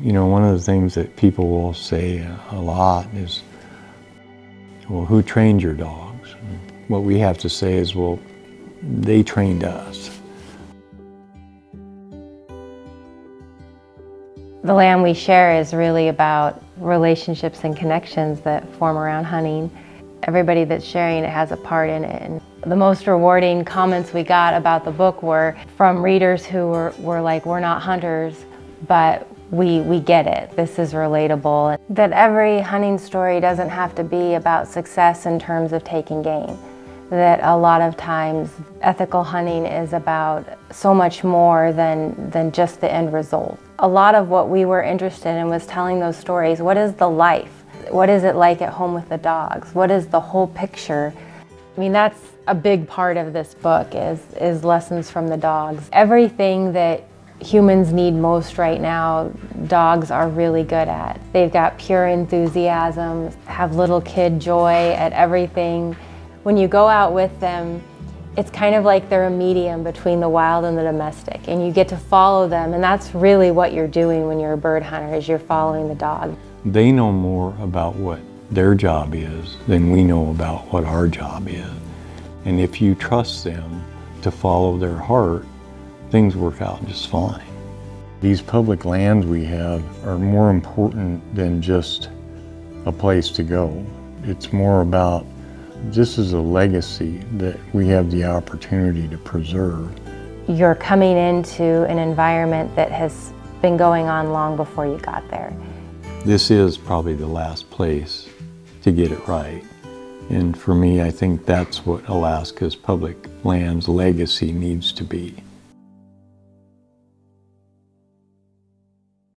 You know, one of the things that people will say a lot is, well, who trained your dogs? What we have to say is, well, they trained us. The land we share is really about relationships and connections that form around hunting. Everybody that's sharing it has a part in it. And the most rewarding comments we got about the book were from readers who were, were like, we're not hunters, but we, we get it. This is relatable. That every hunting story doesn't have to be about success in terms of taking game. That a lot of times ethical hunting is about so much more than, than just the end result. A lot of what we were interested in was telling those stories. What is the life? What is it like at home with the dogs? What is the whole picture? I mean, that's a big part of this book is, is lessons from the dogs. Everything that humans need most right now, dogs are really good at. They've got pure enthusiasm, have little kid joy at everything. When you go out with them, it's kind of like they're a medium between the wild and the domestic and you get to follow them and that's really what you're doing when you're a bird hunter is you're following the dog. They know more about what their job is than we know about what our job is. And if you trust them to follow their heart, things work out just fine. These public lands we have are more important than just a place to go. It's more about this is a legacy that we have the opportunity to preserve. You're coming into an environment that has been going on long before you got there. This is probably the last place to get it right. And for me, I think that's what Alaska's public lands legacy needs to be.